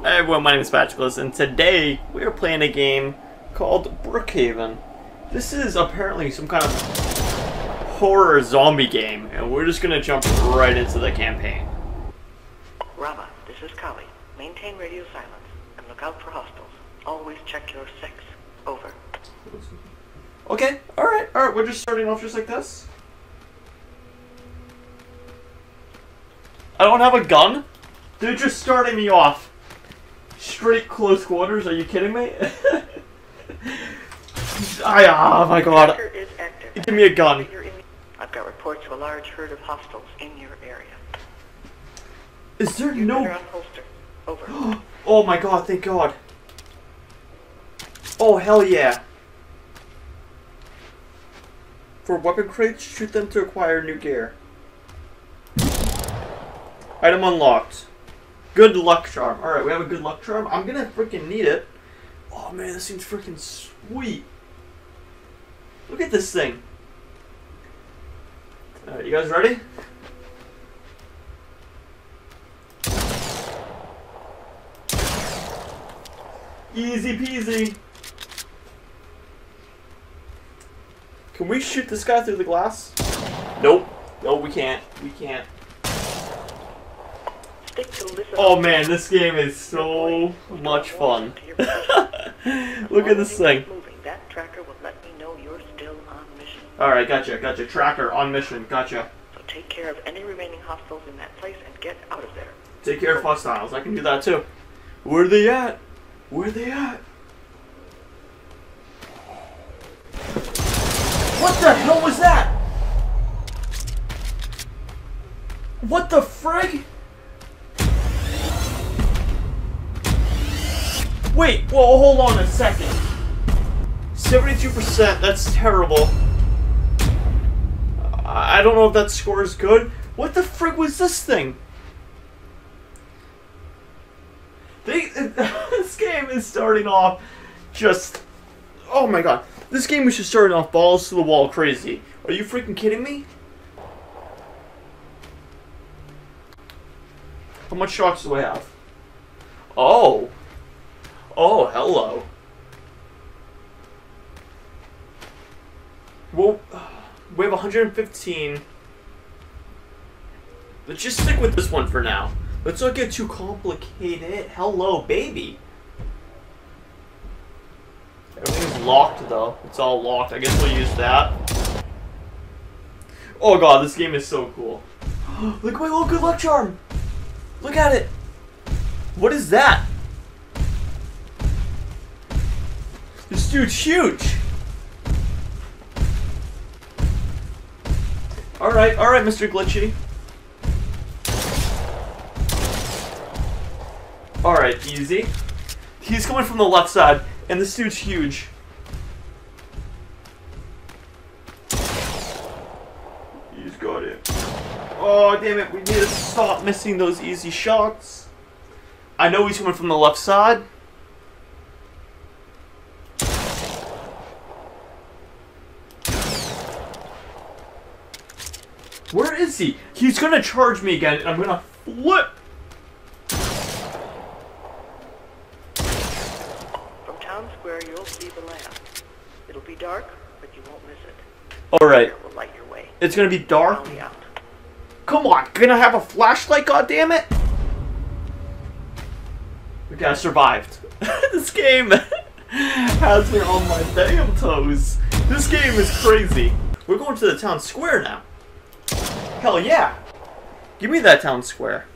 Hey everyone, my name is Patroclus, and today we are playing a game called Brookhaven. This is apparently some kind of horror zombie game, and we're just gonna jump right into the campaign. Rama, this is Kali. Maintain radio silence and look out for hostiles. Always check your six. Over. Okay, alright, alright, we're just starting off just like this. I don't have a gun? They're just starting me off. Straight close quarters, are you kidding me? I, oh my god. Tracker is active. Give me a gun. I've got reports of a large herd of hostiles in your area. Is there Better no... Over. Oh my god, thank god. Oh, hell yeah. For weapon crates, shoot them to acquire new gear. Item unlocked. Good luck charm. Alright, we have a good luck charm. I'm gonna freaking need it. Oh man, this seems freaking sweet. Look at this thing. Alright, you guys ready? Easy peasy. Can we shoot this guy through the glass? Nope. No, we can't. We can't. Stick to listen. Oh man, this game is so much fun. Look at this thing. Moving. That tracker will let me know you're still on mission. Alright, gotcha, gotcha. Tracker on mission, gotcha. So take care of any remaining hostiles in that place and get out of there. Take care of hostiles. I can do that too. Where are they at? Where are they at? What the hell was that? What the frig? Wait, well, hold on a second. 72%, that's terrible. I don't know if that score is good. What the frig was this thing? They, this game is starting off just. Oh my god. This game is just starting off balls to the wall crazy. Are you freaking kidding me? How much shots do I have? Oh. Oh, hello. Well, we have 115. Let's just stick with this one for now. Let's not get too complicated. Hello, baby. Everything's locked, though. It's all locked. I guess we'll use that. Oh god, this game is so cool. Look at my little good luck charm. Look at it. What is that? This dude's huge. Alright, alright, Mr. Glitchy. Alright, easy. He's coming from the left side, and this dude's huge. He's got it. Oh, damn it, we need to stop missing those easy shots. I know he's coming from the left side. He? He's gonna charge me again, and I'm gonna flip. From town square, you'll see the lamp. It'll be dark, but you won't miss it. Alright, will light your way. it's gonna be dark. Come on, gonna have a flashlight, God damn goddammit? Okay, I survived. this game has me on my damn toes. This game is crazy. We're going to the town square now. Hell yeah. Give me that town square.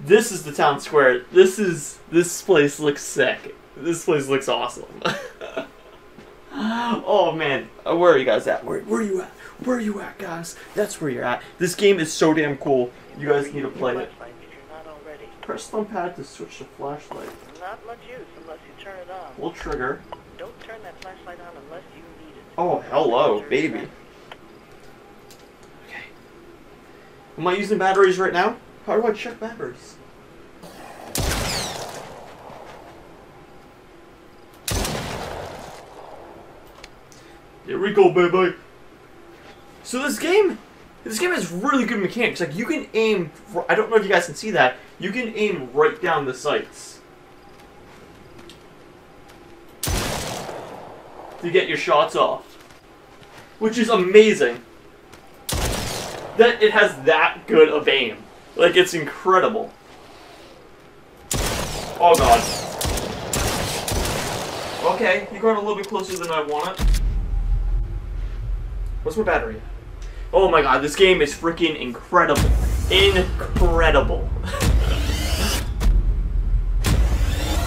This is the town square. This is, this place looks sick. This place looks awesome. oh man, Uh, where are you guys at? Where, where are you at? Where are you at, guys? That's where you're at. This game is so damn cool. You guys need to play it. Flashlight if you're not already. Press thumb pad to switch to flashlight. Not much use unless you turn it on. We'll trigger. Don't turn that flashlight on unless you need it. Oh, hello, baby. Am I using batteries right now? How do I check batteries? Here we go, baby. So this game, this game has really good mechanics. Like you can aim. For, I don't know if you guys can see that. You can aim right down the sights. To get your shots off, which is amazing. That it has that good of aim. Like, it's incredible. Oh god. Okay, you got a little bit closer than I wanted. What's my battery? Oh my god, this game is freaking incredible. Incredible.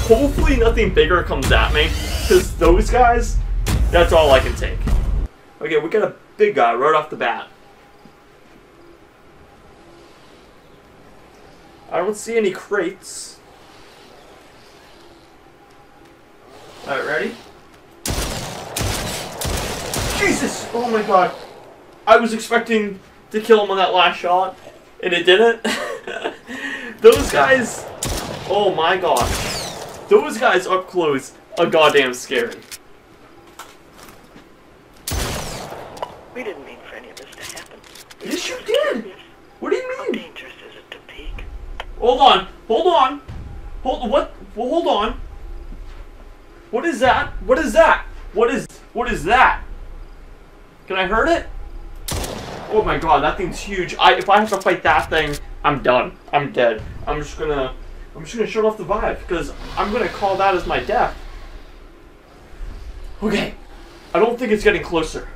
Hopefully nothing bigger comes at me, because those guys, that's all I can take. Okay, we got a big guy right off the bat. I don't see any crates. Alright, ready? Jesus! Oh my god. I was expecting to kill him on that last shot, and it didn't. Those guys... Oh my god. Those guys up close are goddamn scary. We didn't mean for any of this to happen. Yes, you did! What do you How mean? dangerous is it to peek? Hold on, hold on, hold what? Well, hold on. What is that? What is that? What is what is that? Can I hurt it? Oh my god, that thing's huge. I if I have to fight that thing, I'm done. I'm dead. I'm just gonna I'm just gonna shut off the Vive because I'm gonna call that as my death. Okay, I don't think it's getting closer.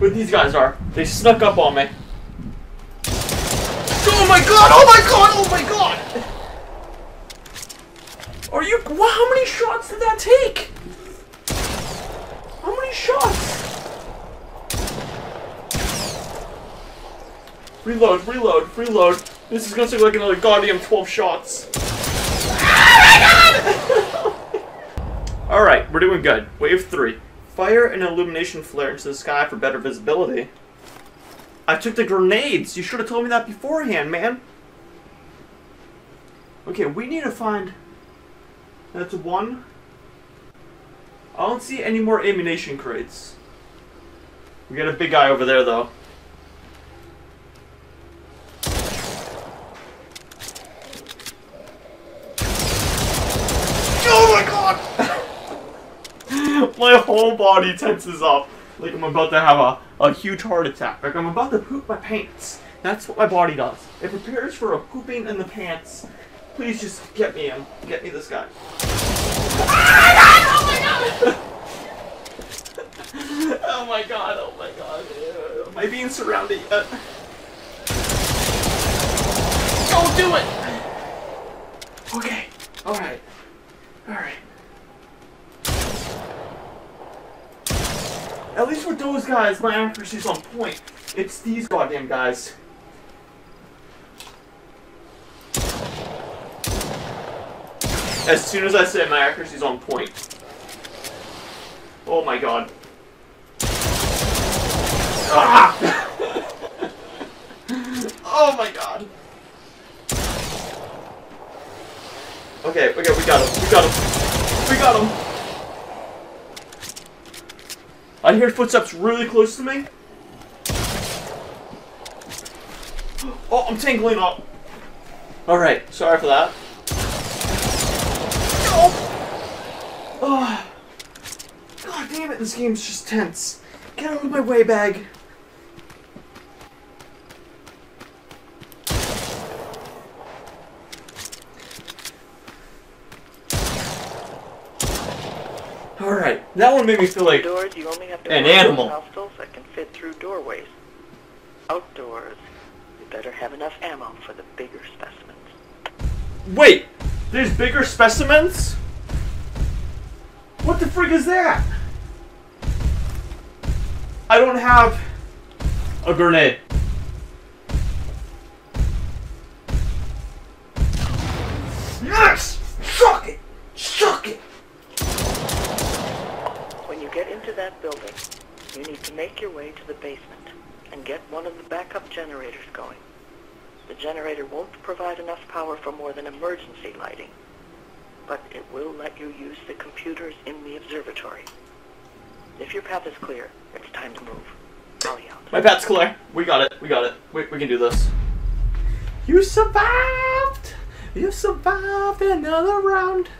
But these guys are. They snuck up on me. Oh my god! Oh my god! Oh my god! Are you? Wow, how many shots did that take? How many shots? Reload, reload, reload. This is gonna take like another goddamn 12 shots. Alright, we're doing good. Wave 3. Fire an illumination flare into the sky for better visibility. I took the grenades! You should have told me that beforehand, man! Okay, we need to find... That's one. I don't see any more ammunition crates. We got a big guy over there, though. Oh my god! my whole body tenses up like I'm about to have a, a huge heart attack. Like I'm about to poop my pants. That's what my body does. It prepares for a pooping in the pants. Please just get me him. Get me this guy. Oh my god, oh my god. Am I being surrounded yet? Don't do it! Okay, alright. Alright. At least with those guys, my accuracy's on point. It's these goddamn guys. As soon as I say my accuracy's on point. Oh my god. Ah! oh my god. Okay, okay, we got him. We got him. We got him. I hear footsteps really close to me. Oh, I'm tangling up. Alright, sorry for that. Oh. oh. God damn it, this game's just tense. Get out of my way, bag. Alright, that one made me feel like Indoors, you only have to An animal. hostiles that can fit through doorways. Outdoors, you better have enough ammo for the bigger specimens. Wait! There's bigger specimens? What the frig is that? I don't have a grenade. Yes! Suck it! Suck it! When you get into that building, you need to make your way to the basement and get one of the backup generators going. The generator won't provide enough power for more than emergency lighting, but it will let you use the computers in the observatory. If your path is clear, it's time to move. Ollie out. My path's clear. We got it. We got it. We, we can do this. You survived! You survived another round.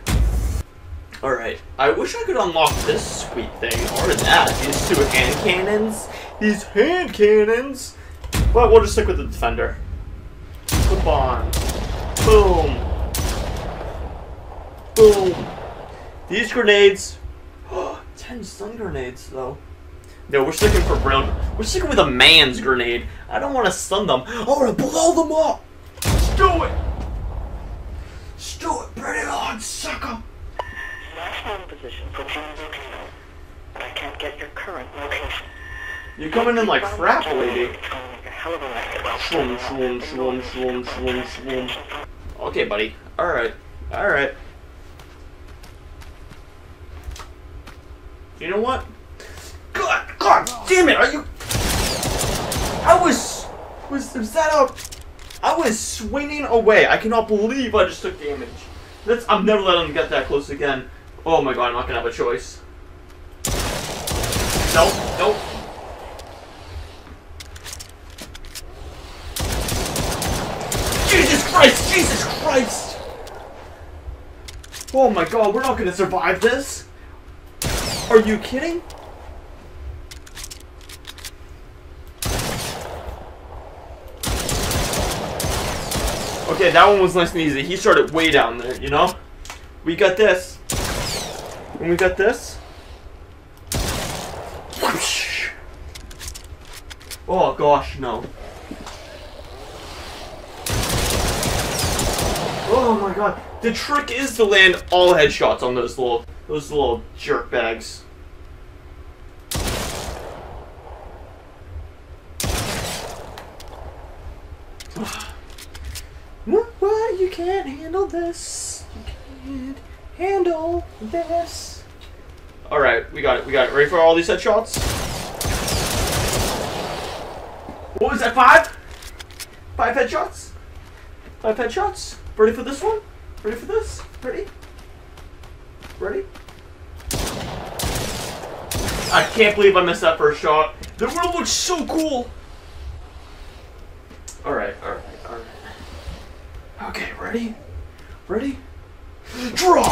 Alright, I wish I could unlock this sweet thing, or that. These two hand cannons. These hand cannons! But we'll just stick with the defender. Flip on. Boom. Boom. These grenades. 10 stun grenades, though. No, we're sticking for brown. We're sticking with a man's grenade. I don't want to stun them. I want to blow them up. Let's do it. Let's do it. Bring it on, sucker. Last known position for John Volcano, but I can't get your current location. You're coming in like crap, lady. Okay, buddy. Alright. Alright. You know what? God, God damn it! Are you... I was... Was, was that a... I was swinging away. I cannot believe I just took damage. That's, I'm never letting him get that close again. Oh my god, I'm not gonna have a choice. Nope, nope. Jesus Christ! Jesus Christ! Oh my god, we're not gonna survive this! Are you kidding? Okay, that one was nice and easy. He started way down there, you know? We got this. And we got this. Oh gosh, no. Oh my god. The trick is to land all headshots on those little those little jerk bags. What? What? You can't handle this. You can't handle this. Alright, we got it. We got it. Ready for all these headshots? What was that? Five? Five headshots? Five headshots? Ready for this one? Ready for this? Ready? Ready? I can't believe I missed that first shot. The world looks so cool. Alright, alright, alright. Okay, ready? Ready? Draw!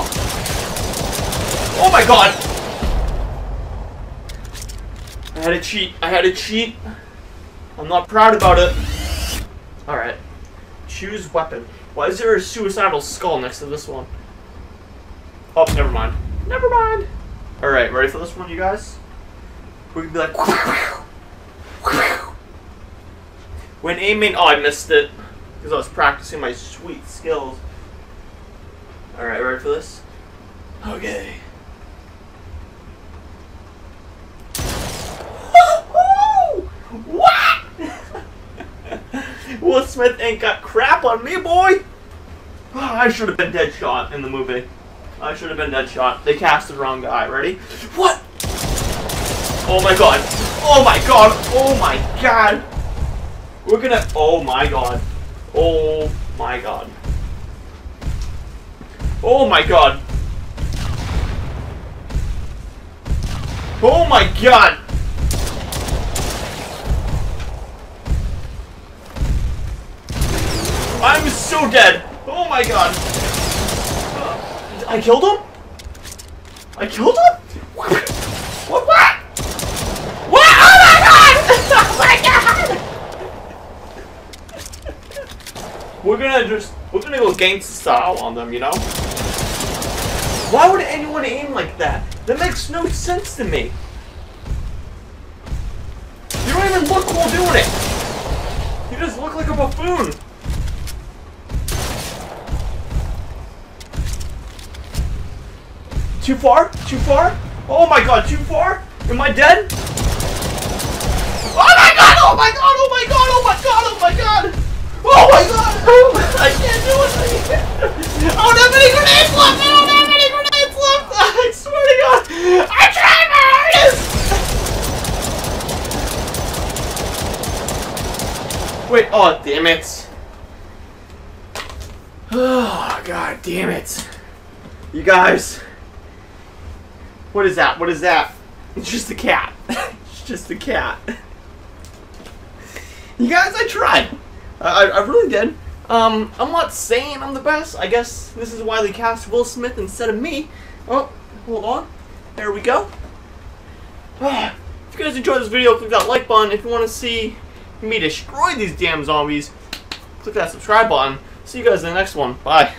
Oh my god! I had to cheat. I had to cheat. I'm not proud about it. Alright. Choose weapon. Why is there a suicidal skull next to this one? Oh, never mind. Never mind. Alright, ready for this one, you guys? We can be like. When aiming. Oh, I missed it. Because I was practicing my sweet skills. Alright, ready for this? Okay. what? Will Smith ain't got crap on me, boy! Oh, I should have been Deadshot in the movie. I should have been Deadshot. They cast the wrong guy. Ready? What? Oh my god. Oh my god. Oh my god. We're gonna. Oh my god. Oh my god. Oh my god. Oh my god. I'm so dead. Oh my god. I killed him? I killed him? What? What? What? Oh my god! Oh my god! We're gonna just, we're gonna go gangsta style on them, you know? Why would anyone aim like that? That makes no sense to me. You don't even look cool doing it. You just look like a buffoon. Too far? Too far? Oh my god, too far? Am I dead? Oh my god! Oh my god! Oh my god! Oh my god! Oh my god! Oh my god! Oh I can't do it! I don't have any grenades left! I don't have! I swear to god! I tried my hardest! Wait, oh damn it. Oh god damn it. You guys. What is that? What is that? It's just a cat. it's just a cat. You guys, I tried. I, I really did. Um, I'm not saying I'm the best. I guess this is why they cast Will Smith instead of me. Oh, hold on. There we go. if you guys enjoyed this video, click that like button. If you want to see me destroy these damn zombies, click that subscribe button. See you guys in the next one. Bye.